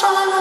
Shalom.